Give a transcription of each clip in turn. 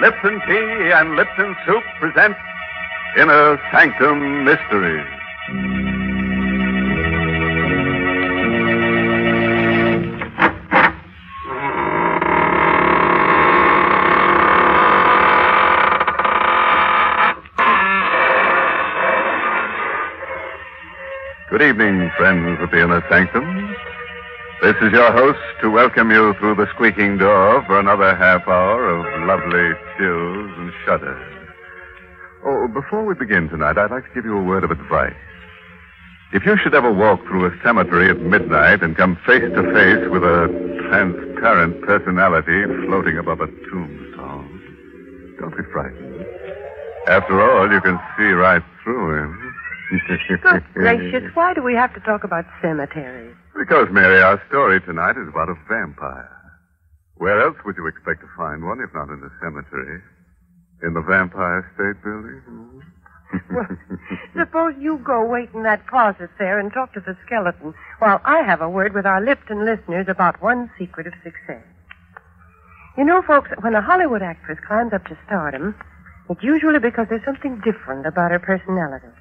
Lipton Tea and Lipton Soup present Inner Sanctum Mysteries. Good evening, friends of the Inner Sanctum. This is your host to welcome you through the squeaking door for another half hour of lovely chills and shudders. Oh, before we begin tonight, I'd like to give you a word of advice. If you should ever walk through a cemetery at midnight and come face to face with a transparent personality floating above a tombstone, don't be frightened. After all, you can see right through him. Good gracious, why do we have to talk about cemeteries? Because, Mary, our story tonight is about a vampire. Where else would you expect to find one if not in the cemetery? In the Vampire State Building? Well, suppose you go wait in that closet there and talk to the skeleton while I have a word with our Lipton listeners about one secret of success. You know, folks, when a Hollywood actress climbs up to stardom, it's usually because there's something different about her personality.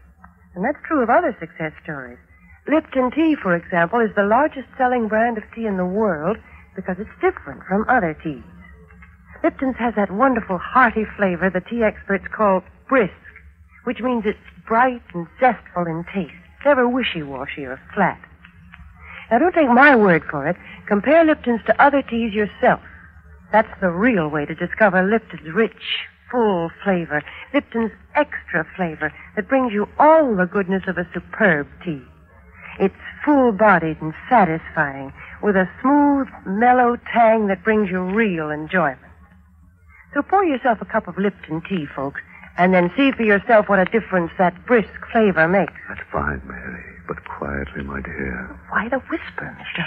And that's true of other success stories. Lipton Tea, for example, is the largest selling brand of tea in the world because it's different from other teas. Lipton's has that wonderful hearty flavor the tea experts call brisk, which means it's bright and zestful in taste, never wishy-washy or flat. Now, don't take my word for it. Compare Lipton's to other teas yourself. That's the real way to discover Lipton's rich, full flavor, Lipton's extra flavor that brings you all the goodness of a superb tea. It's full-bodied and satisfying, with a smooth, mellow tang that brings you real enjoyment. So pour yourself a cup of Lipton tea, folks, and then see for yourself what a difference that brisk flavor makes. That's fine, Mary, but quietly, my dear. Why the whisper, Mr.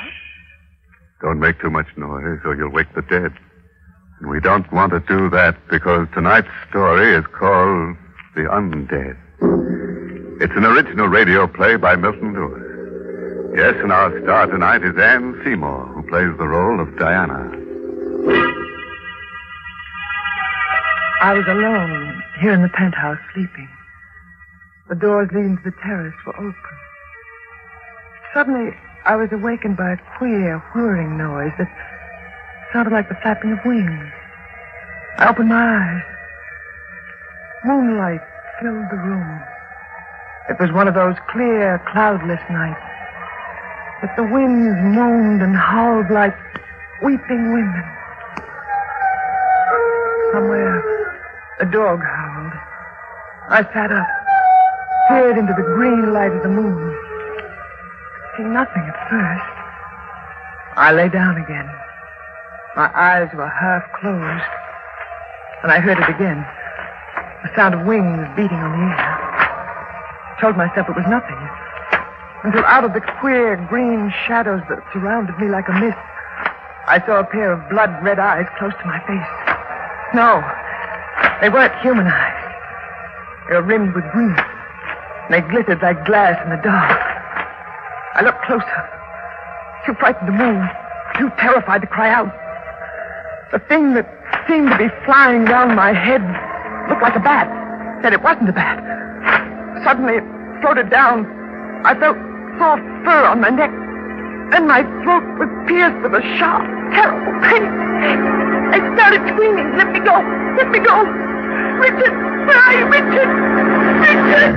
Don't make too much noise or you'll wake the dead. And we don't want to do that because tonight's story is called The Undead. It's an original radio play by Milton Lewis. Yes, and our star tonight is Anne Seymour, who plays the role of Diana. I was alone here in the penthouse sleeping. The doors leading to the terrace were open. Suddenly, I was awakened by a queer, whirring noise that sounded like the flapping of wings. I opened my eyes. Moonlight filled the room. It was one of those clear, cloudless nights. But the winds moaned and howled like weeping women. Somewhere, a dog howled. I sat up, peered into the green light of the moon. Seeing nothing at first. I lay down again. My eyes were half closed. And I heard it again. The sound of wings beating on the air. I Told myself it was nothing. Until out of the queer green shadows that surrounded me like a mist, I saw a pair of blood red eyes close to my face. No, they weren't human eyes. They were rimmed with green. They glittered like glass in the dark. I looked closer. Too frightened to move. Too terrified to cry out. The thing that seemed to be flying down my head looked like a bat. Yet it wasn't a bat. Suddenly it floated down. I felt soft fur on my neck. and my throat was pierced with a sharp, terrible pain. I started screaming, let me go, let me go. Richard, where are you, Richard? Richard!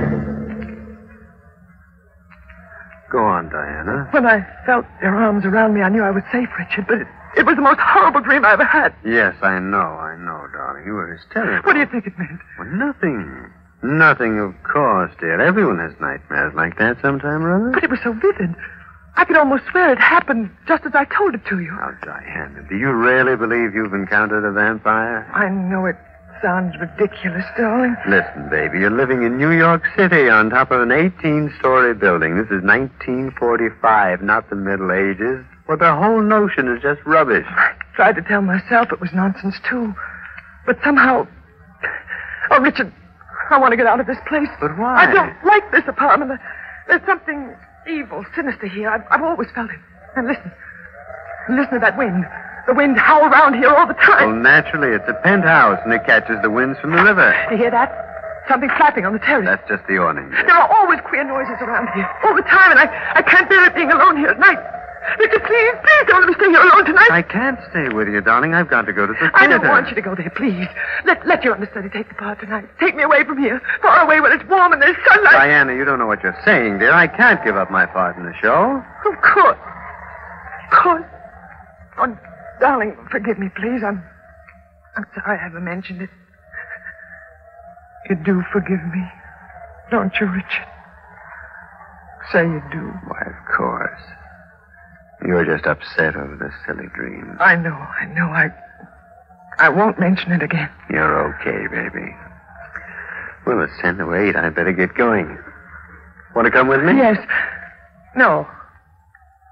Go on, Diana. When I felt their arms around me, I knew I was safe, Richard, but it, it was the most horrible dream I ever had. Yes, I know, I know, darling. You were hysterical. What do you think it meant? Well, nothing. Nothing, of course, dear. Everyone has nightmares like that sometime or other. But it was so vivid. I could almost swear it happened just as I told it to you. Now, Diana, do you really believe you've encountered a vampire? I know it sounds ridiculous, darling. Listen, baby, you're living in New York City on top of an 18-story building. This is 1945, not the Middle Ages. Well, the whole notion is just rubbish. I tried to tell myself it was nonsense, too. But somehow. Oh, Richard, I want to get out of this place. But why? I don't like this apartment. There's something evil, sinister here. I've, I've always felt it. And listen. Listen to that wind. The wind howls around here all the time. Well, naturally, it's a penthouse, and it catches the winds from the river. You hear that? Something flapping on the terrace. That's just the awning. There are always queer noises around here, all the time, and I, I can't bear it being alone here at night. Richard, please, please don't let me stay here alone tonight. I can't stay with you, darling. I've got to go to the theater. I don't want you to go there, please. Let let your understudy take the part tonight. Take me away from here, far away where it's warm and there's sunlight. Diana, you don't know what you're saying, dear. I can't give up my part in the show. Of course. Of course. Oh, darling, forgive me, please. I'm I'm sorry I ever mentioned it. You do forgive me, don't you, Richard? Say you do. Why, of course. You're just upset over the silly dream. I know, I know. I I won't mention it again. You're okay, baby. Well, it's ten to eight. I better get going. Want to come with me? Yes. No.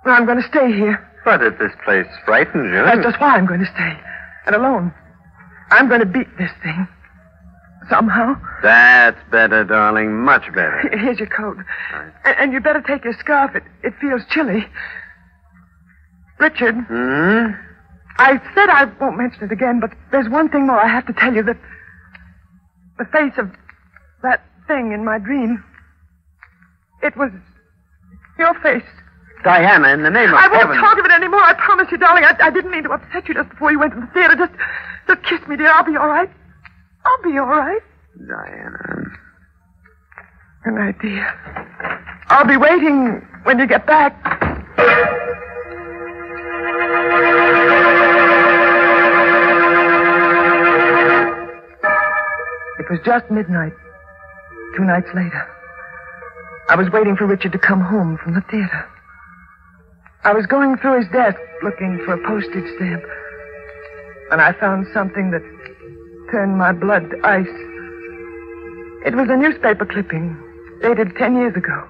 No, I'm going to stay here. But if this place frightens you. That's just why I'm going to stay. And alone. I'm going to beat this thing. Somehow. That's better, darling. Much better. Here's your coat. And, and you'd better take your scarf. It, it feels chilly. Richard, Hmm? I said I won't mention it again, but there's one thing more I have to tell you that the face of that thing in my dream, it was your face. Diana, in the name of I won't heaven. talk of it anymore. I promise you, darling. I, I didn't mean to upset you just before you went to the theater. Just, just kiss me, dear. I'll be all right. I'll be all right. Diana. Good night, dear. I'll be waiting when you get back. It was just midnight. Two nights later. I was waiting for Richard to come home from the theater. I was going through his desk looking for a postage stamp. And I found something that turned my blood to ice. It was a newspaper clipping dated ten years ago.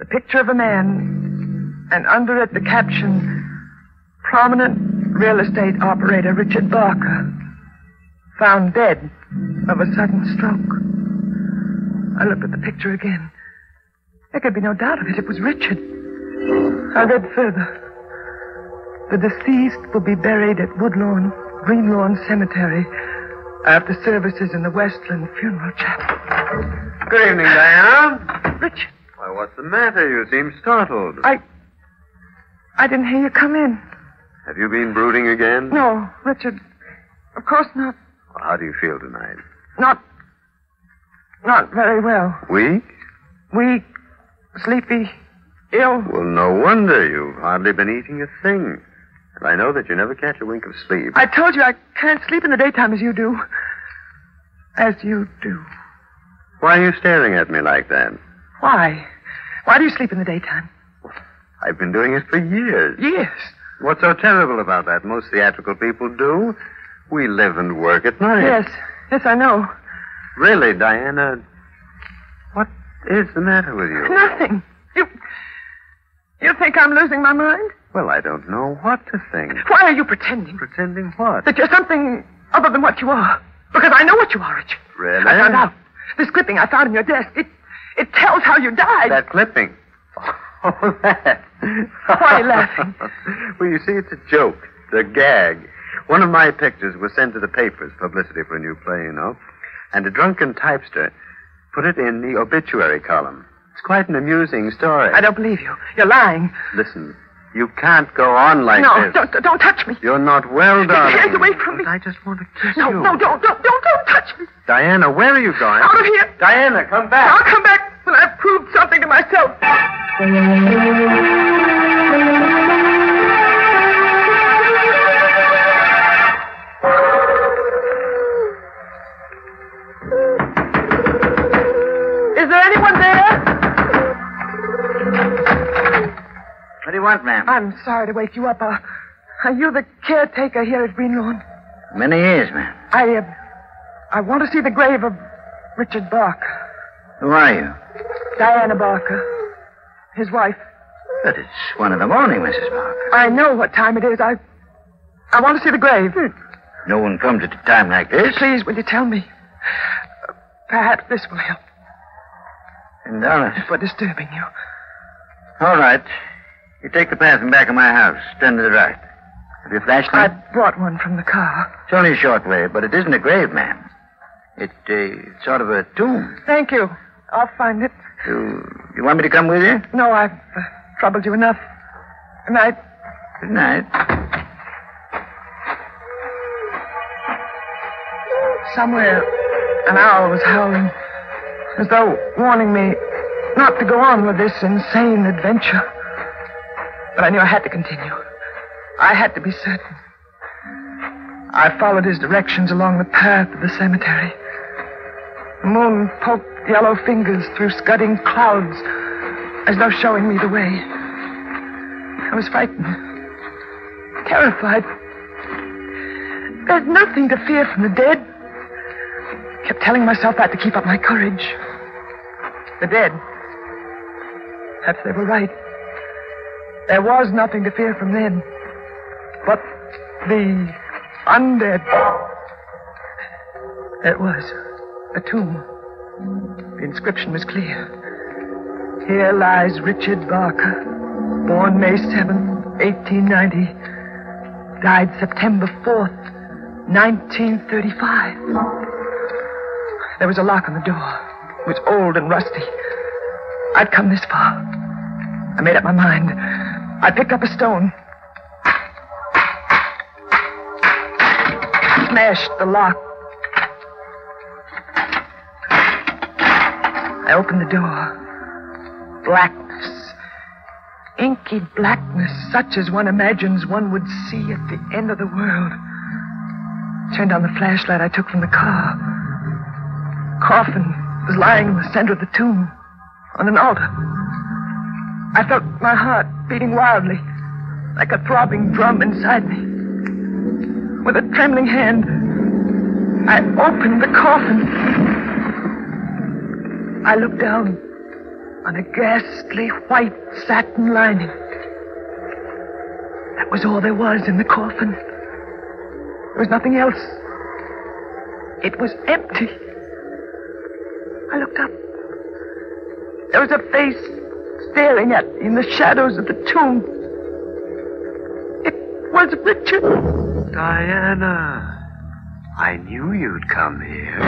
The picture of a man, and under it the caption, Prominent real estate operator Richard Barker, found dead of a sudden stroke. I looked at the picture again. There could be no doubt of it. It was Richard. I read further. The deceased will be buried at Woodlawn, Greenlawn Cemetery after services in the Westland Funeral Chapel. Good evening, Diana. Richard, Why, what's the matter? You seem startled. I. I didn't hear you come in. Have you been brooding again? No, Richard. Of course not. How do you feel tonight? Not. Not very well. Weak? Weak, sleepy, ill. Well, no wonder. You've hardly been eating a thing. And I know that you never catch a wink of sleep. I told you I can't sleep in the daytime as you do. As you do. Why are you staring at me like that? Why? Why do you sleep in the daytime? I've been doing it for years. Years. What's so terrible about that? Most theatrical people do. We live and work at night. Yes. Yes, I know. Really, Diana, what is the matter with you? Nothing. You. You think I'm losing my mind? Well, I don't know what to think. Why are you pretending? Pretending what? That you're something other than what you are. Because I know what you are, Richard. Really? I found out. This clipping I found in your desk, it it tells how you died. That clipping. Oh, that. Why are you laughing? well, you see, it's a joke. It's a gag. One of my pictures was sent to the papers, publicity for a new play, you know. And a drunken typester put it in the obituary column. It's quite an amusing story. I don't believe you. You're lying. Listen, you can't go on like no, this. don't don't touch me. You're not well, Get your darling. hands away from me. I just want to kiss No, you. no, don't, don't, don't, don't touch me. Diana, where are you going? Out of here. Diana, come back. I'll come back when I've proved something to myself. I'm sorry to wake you up. Uh, are you the caretaker here at Green Lawn? Many years, ma'am. I, uh, I want to see the grave of Richard Barker, Who are you? Diana Barker, his wife. But it's one in the morning, Mrs. Parker. I know what time it is. I, I want to see the grave. No one comes at a time like this. Please, will you tell me? Perhaps this will help Ten dollars. for disturbing you. All right. You take the path in back of my house. Turn to the right. Have you flashlight? I brought one from the car. It's only a short way, but it isn't a grave, ma'am. It, uh, it's sort of a tomb. Thank you. I'll find it. You, you want me to come with you? No, I've uh, troubled you enough. Good night. Good night. Somewhere, an owl was howling, as though warning me not to go on with this insane adventure. But I knew I had to continue. I had to be certain. I followed his directions along the path to the cemetery. The moon poked yellow fingers through scudding clouds as though showing me the way. I was frightened, terrified. There's nothing to fear from the dead. I Kept telling myself that to keep up my courage. The dead. Perhaps they were right. There was nothing to fear from them. But the undead. It was a tomb. The inscription was clear. Here lies Richard Barker, born May 7th, 1890, died September 4th, 1935. There was a lock on the door. It was old and rusty. I'd come this far. I made up my mind. I picked up a stone. Smashed the lock. I opened the door. Blackness. Inky blackness, such as one imagines one would see at the end of the world. Turned on the flashlight I took from the car. Coffin was lying in the center of the tomb, on an altar. I felt my heart beating wildly, like a throbbing drum inside me. With a trembling hand, I opened the coffin. I looked down on a ghastly white satin lining. That was all there was in the coffin. There was nothing else. It was empty. I looked up. There was a face staring at me in the shadows of the tomb. It was Richard. Diana, I knew you'd come here.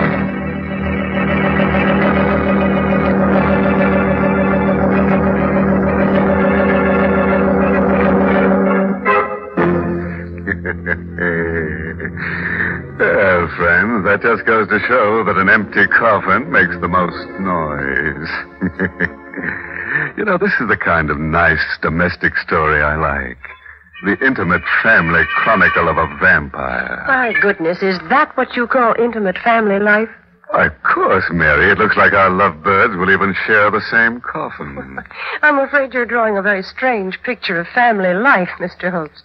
Uh, well, friends, that just goes to show that an empty coffin makes the most noise. you know, this is the kind of nice domestic story I like. The intimate family chronicle of a vampire. My goodness, is that what you call intimate family life? Why, of course, Mary. It looks like our lovebirds will even share the same coffin. I'm afraid you're drawing a very strange picture of family life, Mr. Host.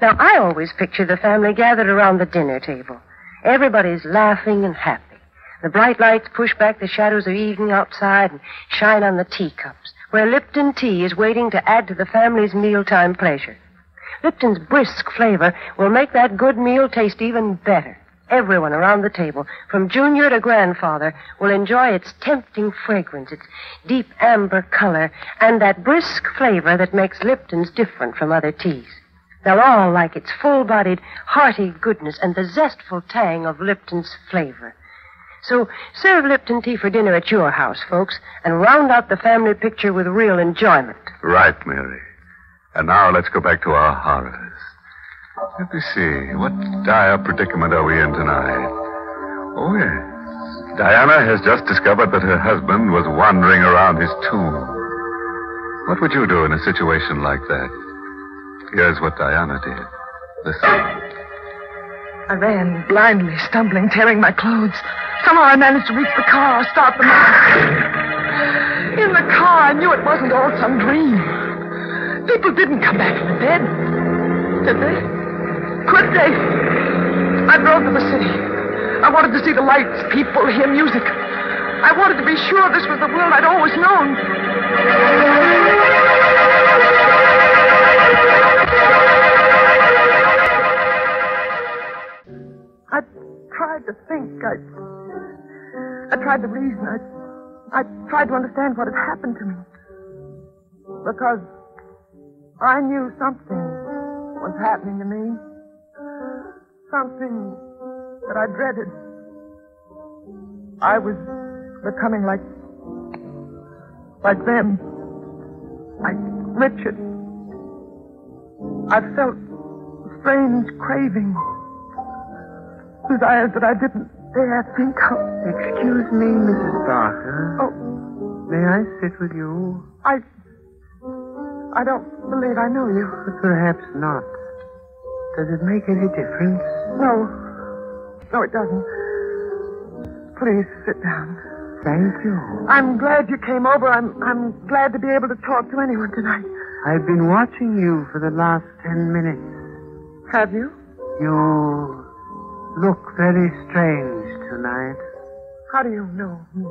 Now, I always picture the family gathered around the dinner table. Everybody's laughing and happy. The bright lights push back the shadows of evening outside and shine on the teacups, where Lipton tea is waiting to add to the family's mealtime pleasure. Lipton's brisk flavor will make that good meal taste even better. Everyone around the table, from junior to grandfather, will enjoy its tempting fragrance, its deep amber color, and that brisk flavor that makes Lipton's different from other teas. They'll all like its full-bodied, hearty goodness and the zestful tang of Lipton's flavor. So serve Lipton tea for dinner at your house, folks, and round out the family picture with real enjoyment. right, Mary. And now let's go back to our horrors. Let me see. What dire predicament are we in tonight? Oh, yes. Diana has just discovered that her husband was wandering around his tomb. What would you do in a situation like that? Here's what Diana did. Listen. I ran blindly, stumbling, tearing my clothes. Somehow I managed to reach the car, start the motor. In the car, I knew it wasn't all some dream. People didn't come back from the dead. Did they? Could they? I drove to the city. I wanted to see the lights, people, hear music. I wanted to be sure this was the world I'd always known. Tried to think. I, I tried to reason. I, I tried to understand what had happened to me. Because I knew something was happening to me. Something that I dreaded. I was becoming like. like them. Like Richard. I felt strange craving. Desires that I didn't dare think of. Excuse me, Mrs. Barker. Oh, May I sit with you? I. I don't believe I know you. But perhaps not. Does it make any difference? No. No, it doesn't. Please sit down. Thank you. I'm glad you came over. I'm I'm glad to be able to talk to anyone tonight. I've been watching you for the last ten minutes. Have you? You look very strange tonight. How do you know me?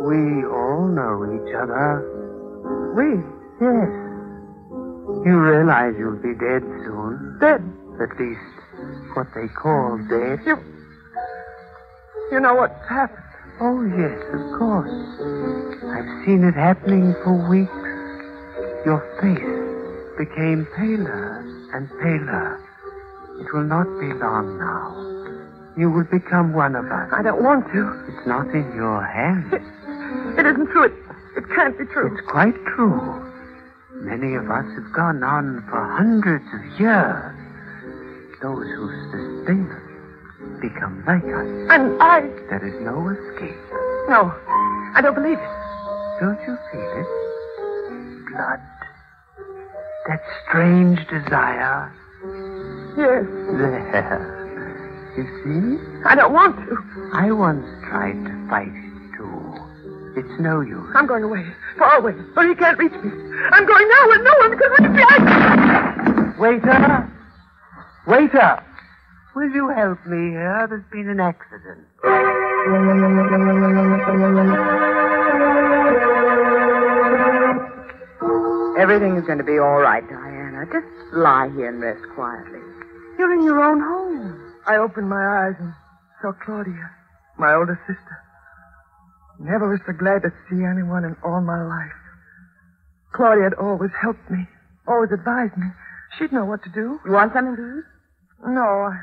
We all know each other. We? Yes. You realize you'll be dead soon. Dead. At least what they call dead. You. You know what's happened. Oh, yes, of course. I've seen it happening for weeks. Your face became paler and paler. It will not be long now. You will become one of us. I don't want to. It's not in your hands. It isn't true. It, it can't be true. It's quite true. Many of us have gone on for hundreds of years. Those who sustain us become like us. And I. There is no escape. No. I don't believe it. Don't you feel it? Blood. That strange desire. Yes. There. You see? I don't want to. I once tried to fight it, too. It's no use. I'm going away. Far away. Where oh, he can't reach me. I'm going now where no one can reach me. I... Waiter! Waiter! Will you help me here? There's been an accident. Everything is going to be all right, Diana. Just lie here and rest quietly. You're in your own home. I opened my eyes and saw Claudia, my older sister. Never was so glad to see anyone in all my life. Claudia had always helped me, always advised me. She'd know what to do. You want something to eat? No, I,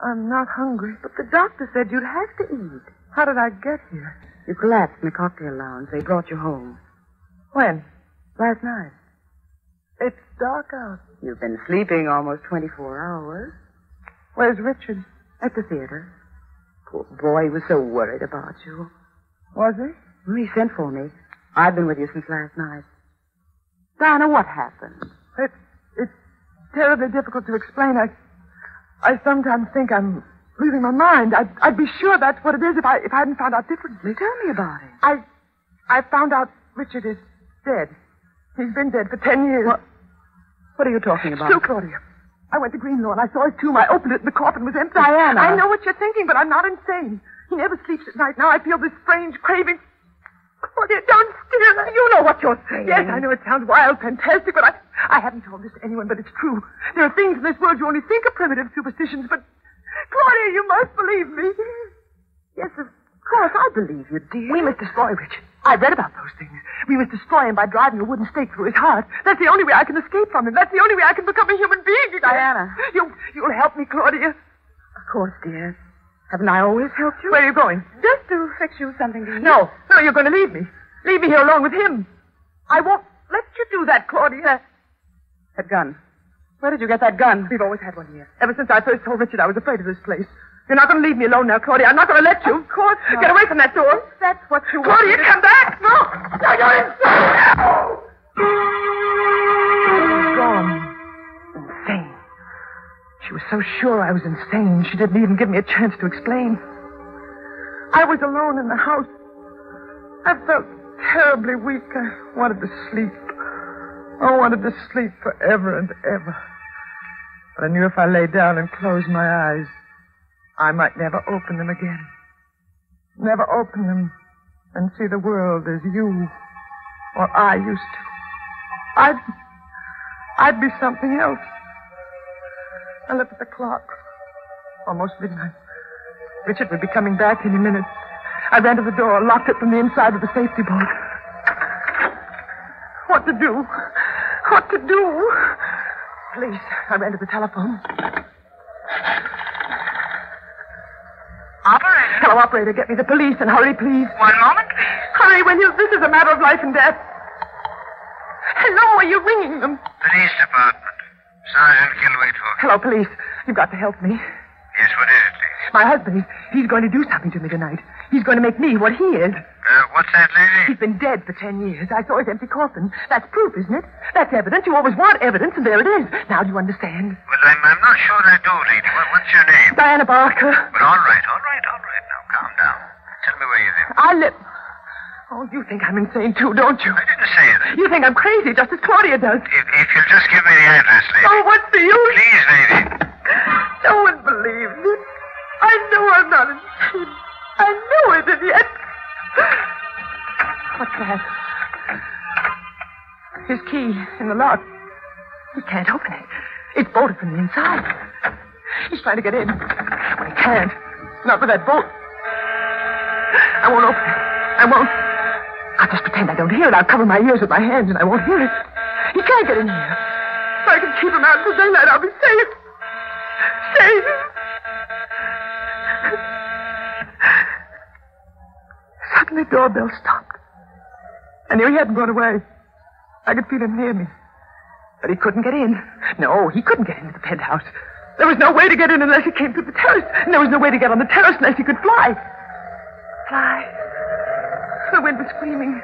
I'm not hungry. But the doctor said you'd have to eat. How did I get here? You collapsed in the cocktail lounge. They brought you home. When? Last night. It's dark out. You've been sleeping almost 24 hours. Where's Richard? At the theater. Poor boy, he was so worried about you. Was he? He sent for me. I've been with you since last night. Diana, what happened? It's it's terribly difficult to explain. I I sometimes think I'm losing my mind. I'd, I'd be sure that's what it is if I if I hadn't found out differently. Tell me about it. I I found out Richard is dead. He's been dead for ten years. What? What are you talking about? Still, Claudia. I went to Greenlawn and I saw his tomb. I opened it and the coffin was empty. Diana. I know what you're thinking, but I'm not insane. He never sleeps at night. Now I feel this strange craving. Claudia, don't steer. You know what you're saying. Yes, I know it sounds wild, fantastic, but I, I haven't told this to anyone, but it's true. There are things in this world you only think are primitive superstitions, but Claudia, you must believe me. Yes, of course, I believe you, dear. We must destroy Richard. I read about those things. We must destroy him by driving a wooden stake through his heart. That's the only way I can escape from him. That's the only way I can become a human being again. Diana. You, you'll help me, Claudia. Of course, dear. Haven't I always helped you? Where are you going? Just to fix you something to eat. No, no, you're going to leave me. Leave me here alone with him. I won't let you do that, Claudia. That gun. Where did you get that gun? We've always had one here. Ever since I first told Richard I was afraid of this place. You're not going to leave me alone now, Claudia. I'm not going to let you. Of course not. Get away from that door. That's what you Claudia, wanted. come back. No. No, you're insane. No. Gone. Insane. She was so sure I was insane, she didn't even give me a chance to explain. I was alone in the house. I felt terribly weak. I wanted to sleep. I wanted to sleep forever and ever. But I knew if I lay down and closed my eyes, I might never open them again. Never open them and see the world as you or I used to. I'd, I'd be something else. I looked at the clock. Almost midnight. Richard would be coming back any minute. I ran to the door, locked it from the inside with the safety bolt. What to do? What to do? Please, I ran to the telephone. Operator. Hello, operator. Get me the police and hurry, please. One moment, please. Hurry, will you? This is a matter of life and death. Hello, are you ringing them? Police Department. Sergeant Kilwaitford. Hello, police. You've got to help me. Yes, what is it, lady? My husband, he's, he's going to do something to me tonight. He's going to make me what he is. Uh, what's that, lady? He's been dead for ten years. I saw his empty coffin. That's proof, isn't it? That's evidence. You always want evidence, and there it is. Now, do you understand? Well, I'm, I'm not sure I do, lady. What, what's your name? Diana Barker. But all right, all right, all right. Now, calm down. Tell me where you live. I live. Oh, you think I'm insane, too, don't you? I didn't say that. You think I'm crazy, just as Claudia does. If, if you'll just give me the address, lady. Oh, what's the use? Please, lady. No one believes it. I know I'm not insane. I know it, and yet. What's that? His key in the lock. He can't open it. It's bolted from the inside. He's trying to get in. But he can't. Not with that bolt. I won't open it. I won't. I'll just pretend I don't hear it. I'll cover my ears with my hands and I won't hear it. He can't get in here. If I can keep him out until daylight, I'll be safe. Safe. Suddenly, the doorbell stopped. I knew he hadn't gone away. I could feel him near me. But he couldn't get in. No, he couldn't get into the penthouse. There was no way to get in unless he came through the terrace. And there was no way to get on the terrace unless he could fly. Fly. The wind was screaming.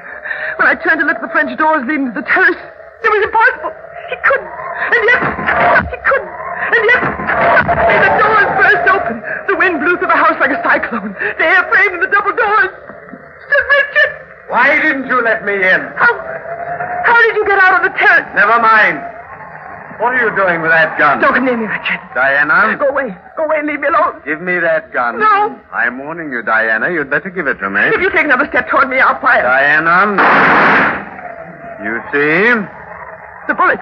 When I turned to look at the French doors leading to the terrace, it was impossible. He couldn't. And yet, he couldn't. And yet, the doors burst open. The wind blew through the house like a cyclone. The air framed in the double doors. Richard. Why didn't you let me in? How, how did you get out of the tent? Never mind. What are you doing with that gun? Don't come near me, Richard. Diana, Go away. Go away and leave me alone. give me that gun. No. I'm warning you, Diana. You'd better give it to me. If you take another step toward me, I'll fire. Diana. You see? The bullets.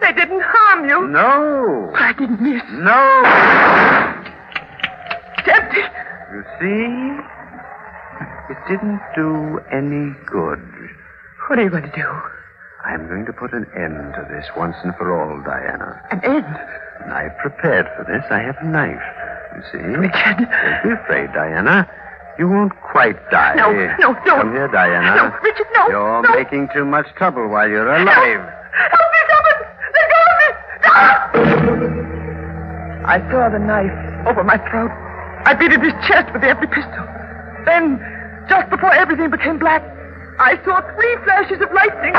They didn't harm you. No. I didn't miss. No. It's empty. You see? It didn't do any good. What are you going to do? I'm going to put an end to this once and for all, Diana. An end? And I've prepared for this. I have a knife. You see? Richard. Don't be afraid, Diana. You won't quite die. No, no, don't. Come here, Diana. No, Richard, no. You're no. making too much trouble while you're alive. Help me, someone! Let go of me! No! I saw the knife over my throat. I beat at his chest with the empty pistol. Then, just before everything became black, I saw three flashes of lightning.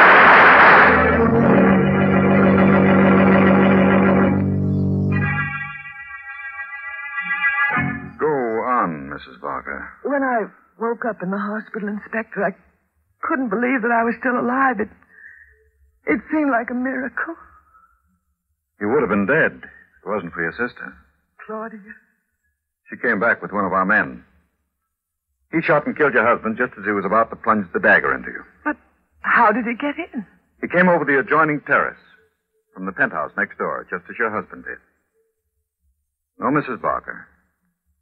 Go on, Mrs. Barker. When I woke up in the hospital, Inspector, I couldn't believe that I was still alive. It, it seemed like a miracle. You would have been dead if it wasn't for your sister. Claudia. She came back with one of our men. He shot and killed your husband just as he was about to plunge the dagger into you. But how did he get in? He came over the adjoining terrace from the penthouse next door, just as your husband did. No, Mrs. Barker.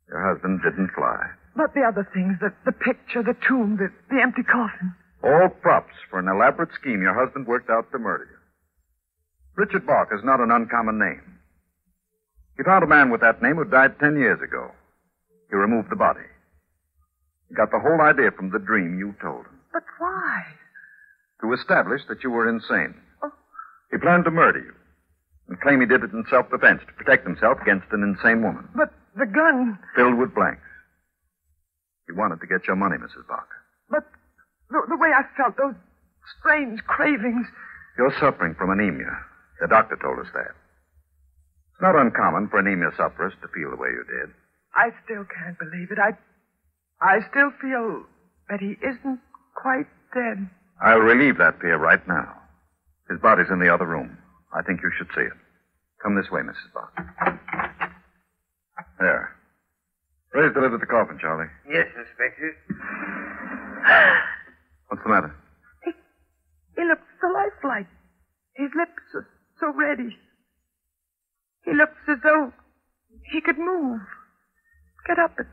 Your husband didn't fly. But the other things, the, the picture, the tomb, the, the empty coffin. All props for an elaborate scheme your husband worked out to murder you. Richard Barker is not an uncommon name. He found a man with that name who died ten years ago. He removed the body. Got the whole idea from the dream you told him. But why? To establish that you were insane. Oh. He planned to murder you and claim he did it in self-defense to protect himself against an insane woman But the gun. filled with blanks. He wanted to get your money, Mrs. Barker. But the, the way I felt, those strange cravings. You're suffering from anemia. The doctor told us that. It's not uncommon for anemia sufferers to feel the way you did. I still can't believe it. I, I still feel that he isn't quite dead. I'll relieve that fear right now. His body's in the other room. I think you should see it. Come this way, Mrs. Barker. There. Raise the lid of the coffin, Charlie. Yes, Inspector. What's the matter? He, he looks so lifelike. His lips are so reddish. He looks as though he could move, get up at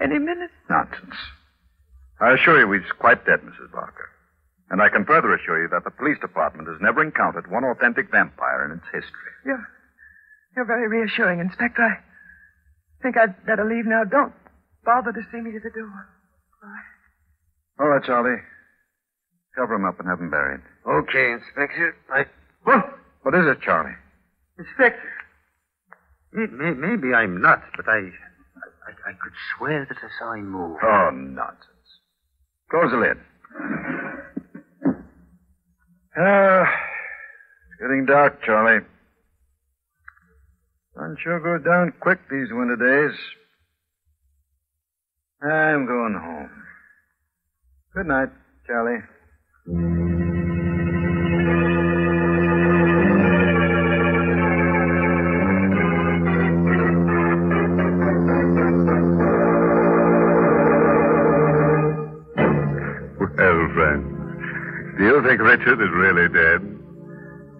any minute. Nonsense. I assure you he's quite dead, Mrs. Barker. And I can further assure you that the police department has never encountered one authentic vampire in its history. You're, you're very reassuring, Inspector. I think I'd better leave now. Don't bother to see me to the door. All right, Charlie. Cover him up and have him buried. Okay, Inspector. I. What? What is it, Charlie? Inspector. Maybe, maybe I'm nuts, but I, I. Could swear that I saw him move. Oh, nonsense. Close the lid. Ah, it's getting dark, Charlie. Sun sure goes down quick these winter days. I'm going home. Good night, Charlie. Do you think Richard is really dead?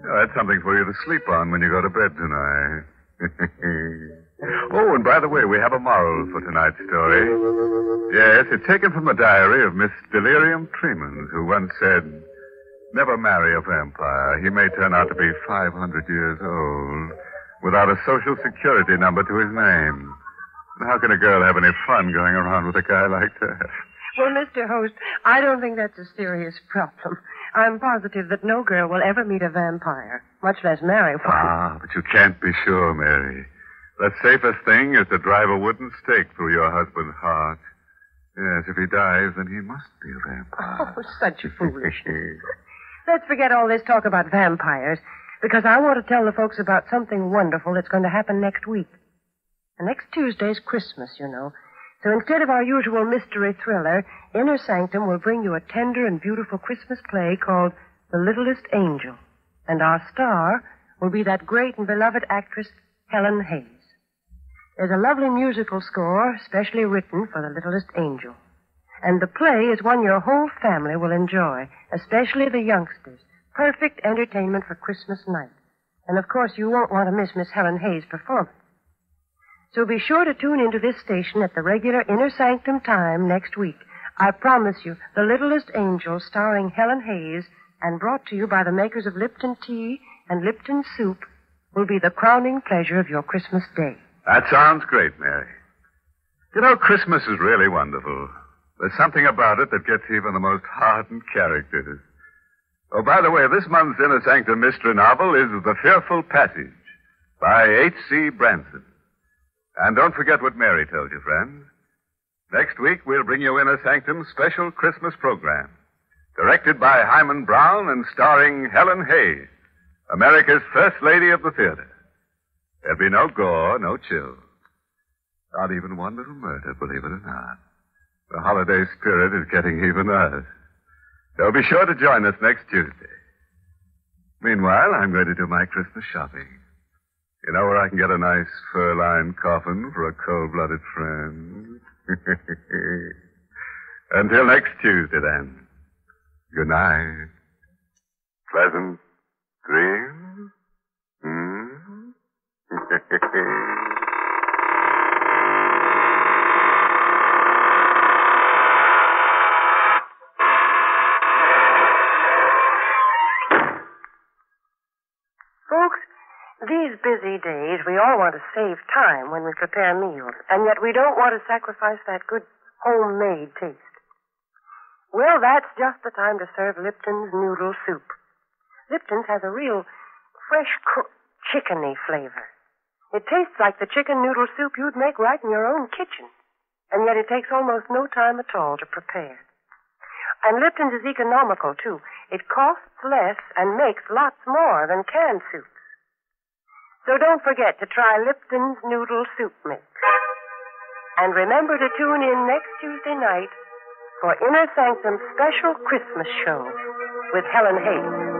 That's something for you to sleep on when you go to bed tonight. oh, and by the way, we have a moral for tonight's story. Yes, it's taken from a diary of Miss Delirium Tremens, who once said, Never marry a vampire. He may turn out to be 500 years old without a social security number to his name. How can a girl have any fun going around with a guy like that? Well, Mr. Host, I don't think that's a serious problem. I'm positive that no girl will ever meet a vampire, much less marry one. Ah, but you can't be sure, Mary. The safest thing is to drive a wooden stake through your husband's heart. Yes, if he dies, then he must be a vampire. Oh, such foolishness. Let's forget all this talk about vampires, because I want to tell the folks about something wonderful that's going to happen next week. And next Tuesday's Christmas, you know. So instead of our usual mystery thriller, Inner Sanctum will bring you a tender and beautiful Christmas play called The Littlest Angel. And our star will be that great and beloved actress, Helen Hayes. There's a lovely musical score specially written for The Littlest Angel. And the play is one your whole family will enjoy, especially the youngsters. Perfect entertainment for Christmas night. And of course, you won't want to miss Miss Helen Hayes' performance. So be sure to tune into this station at the regular Inner Sanctum time next week. I promise you, The Littlest Angel, starring Helen Hayes, and brought to you by the makers of Lipton Tea and Lipton Soup, will be the crowning pleasure of your Christmas day. That sounds great, Mary. You know, Christmas is really wonderful. There's something about it that gets even the most hardened characters. Oh, by the way, this month's Inner Sanctum mystery novel is The Fearful Passage by H.C. Branson. And don't forget what Mary told you, friends. Next week, we'll bring you Inner Sanctum's special Christmas program. Directed by Himan Brown and starring Helen Hayes, America's First Lady of the Theater. There'll be no gore, no chill. Not even one little murder, believe it or not. The holiday spirit is getting even us. So be sure to join us next Tuesday. Meanwhile, I'm going to do my Christmas shopping. You know where I can get a nice fur-lined coffin for a cold-blooded friend? Until next Tuesday, then. Good night. Pleasant dreams? Hmm? Folks, these busy days, we all want to save time when we prepare meals, and yet we don't want to sacrifice that good homemade taste. Well, that's just the time to serve Lipton's noodle soup. Lipton's has a real fresh cooked chickeny flavor. It tastes like the chicken noodle soup you'd make right in your own kitchen, and yet it takes almost no time at all to prepare. And Lipton's is economical, too. It costs less and makes lots more than canned soups. So don't forget to try Lipton's Noodle Soup Mix. And remember to tune in next Tuesday night for Inner Sanctum's special Christmas show with Helen Hayes.